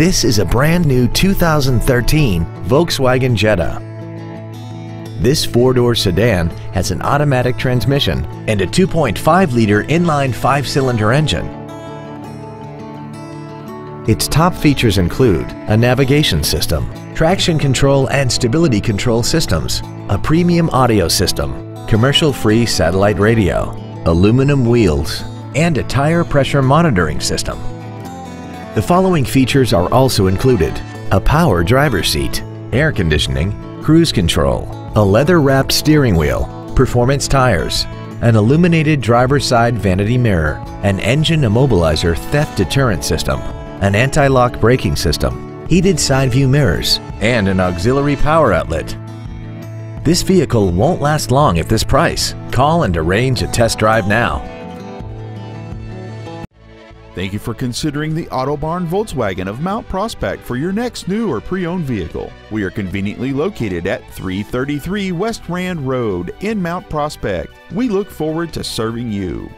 This is a brand new 2013 Volkswagen Jetta. This four-door sedan has an automatic transmission and a 2.5-liter inline five-cylinder engine. Its top features include a navigation system, traction control and stability control systems, a premium audio system, commercial-free satellite radio, aluminum wheels, and a tire pressure monitoring system. The following features are also included. A power driver seat, air conditioning, cruise control, a leather-wrapped steering wheel, performance tires, an illuminated driver's side vanity mirror, an engine immobilizer theft deterrent system, an anti-lock braking system, heated side view mirrors, and an auxiliary power outlet. This vehicle won't last long at this price. Call and arrange a test drive now. Thank you for considering the Autobarn Volkswagen of Mount Prospect for your next new or pre-owned vehicle. We are conveniently located at 333 West Rand Road in Mount Prospect. We look forward to serving you.